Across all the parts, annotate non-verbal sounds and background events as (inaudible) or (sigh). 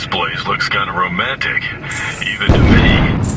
This place looks kind of romantic, even to me.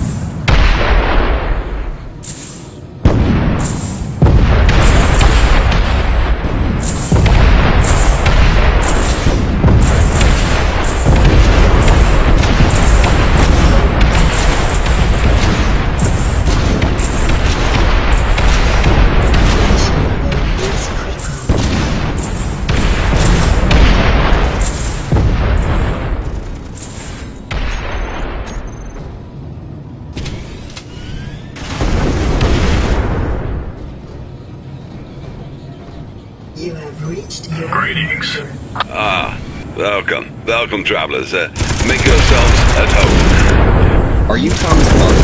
Greetings. Ah, welcome. Welcome, travelers. Uh, make yourselves at home. Are you Thomas Barth?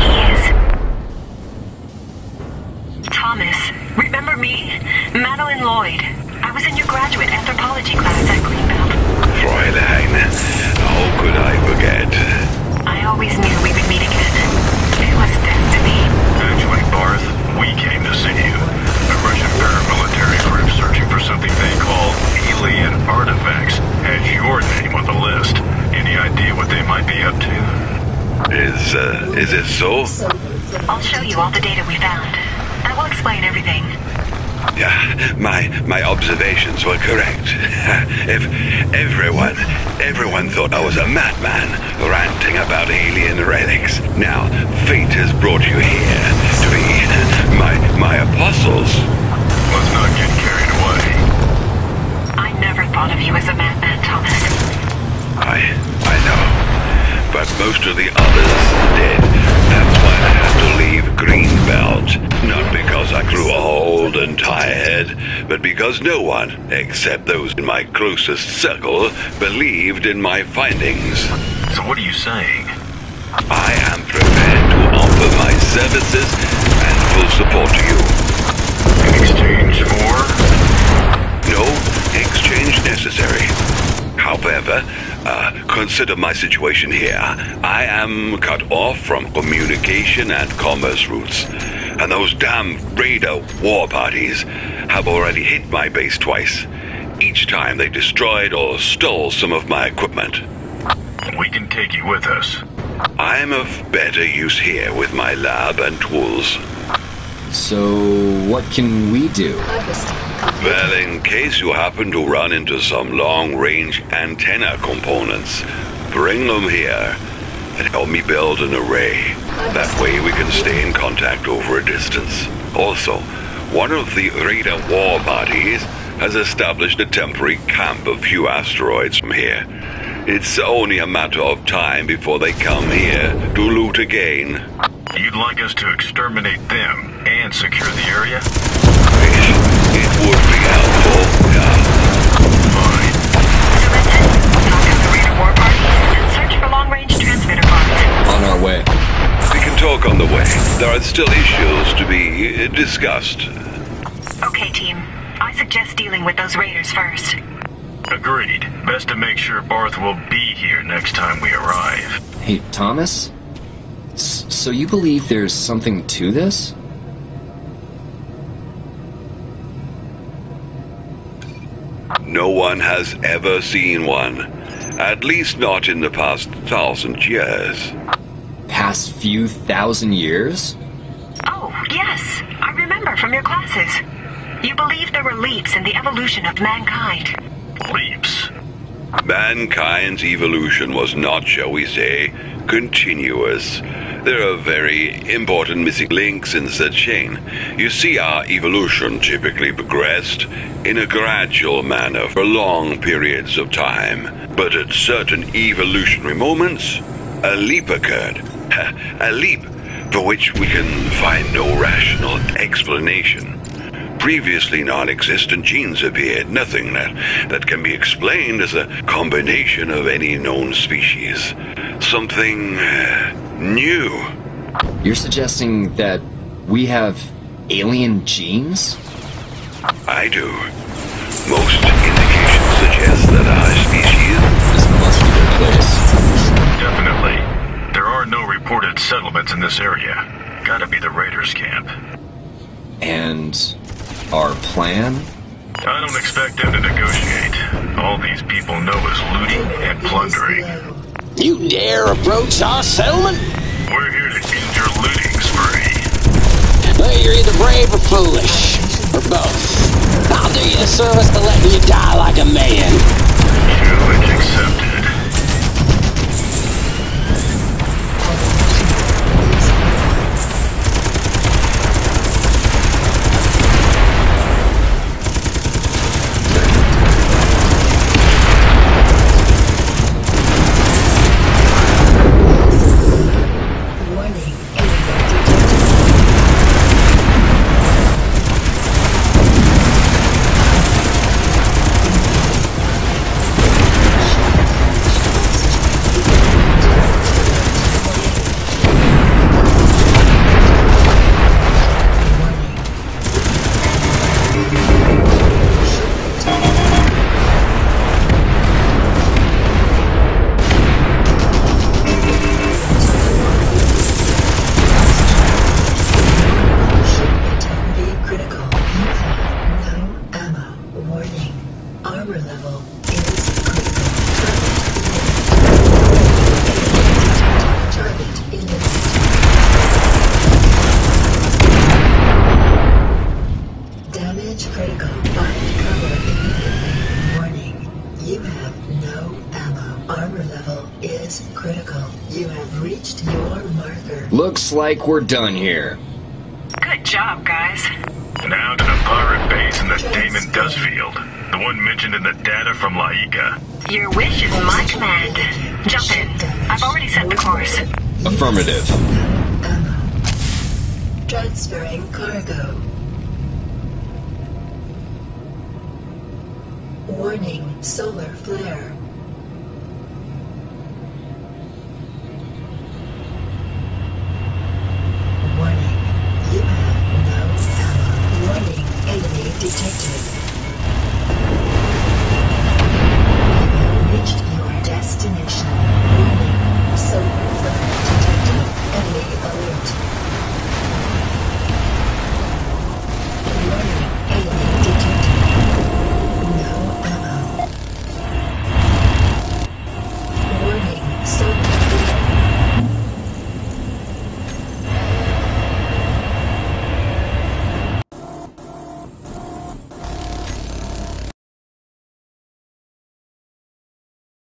He is. Thomas, remember me? Madeline Lloyd. I was in your graduate anthropology class at Greenbelt. Fräulein, Is, uh, is it so? I'll show you all the data we found. I will explain everything. Yeah, my, my observations were correct. (laughs) if everyone, everyone thought I was a madman ranting about alien relics. Now, Of the others did. That's why I had to leave Greenbelt. Not because I grew old and tired, but because no one, except those in my closest circle, believed in my findings. So what are you saying? I am prepared to offer my services and full support to you. In exchange for? No exchange necessary. However, uh, consider my situation here. I am cut off from communication and commerce routes. And those damn raider war parties have already hit my base twice. Each time they destroyed or stole some of my equipment. We can take you with us. I'm of better use here with my lab and tools. So, what can we do? Well, in case you happen to run into some long-range antenna components, bring them here and help me build an array. That way we can stay in contact over a distance. Also, one of the Raider war parties has established a temporary camp a few asteroids from here. It's only a matter of time before they come here to loot again. You'd like us to exterminate them and secure the area? It would be helpful, yeah. Fine. Directed. Knock out the Raider war parties and search for long-range transmitter cards. On our way. We can talk on the way. There are still issues to be uh, discussed. Okay, team. I suggest dealing with those raiders first. Agreed. Best to make sure Barth will be here next time we arrive. Hey, Thomas? S- so you believe there's something to this? No one has ever seen one. At least not in the past thousand years. Past few thousand years? Oh, yes. I remember from your classes. You believe there were leaps in the evolution of mankind. Leaps. Mankind's evolution was not, shall we say, continuous. There are very important missing links in the chain. You see, our evolution typically progressed in a gradual manner for long periods of time. But at certain evolutionary moments, a leap occurred. (laughs) A leap for which we can find no rational explanation. Previously non existent genes appeared, nothing that, that can be explained as a combination of any known species. Something uh, new. You're suggesting that we have alien genes? I do. Most indications suggest that our species. This must be the place. Definitely. There are no reported settlements in this area. Gotta be the Raiders' camp. And our plan? I don't expect them to negotiate. All these people know is looting and plundering. You dare approach our settlement? We're here to end your looting spree. Well, you're either brave or foolish, or both. I'll do you a service to letting you die like a man. Looks like we're done here. Good job, guys. Now to the pirate base in the Damon Dustfield. The one mentioned in the data from Laika. Your wish is my command. Jump in. I've already set the course. Affirmative. Transferring cargo. Warning, solar flare.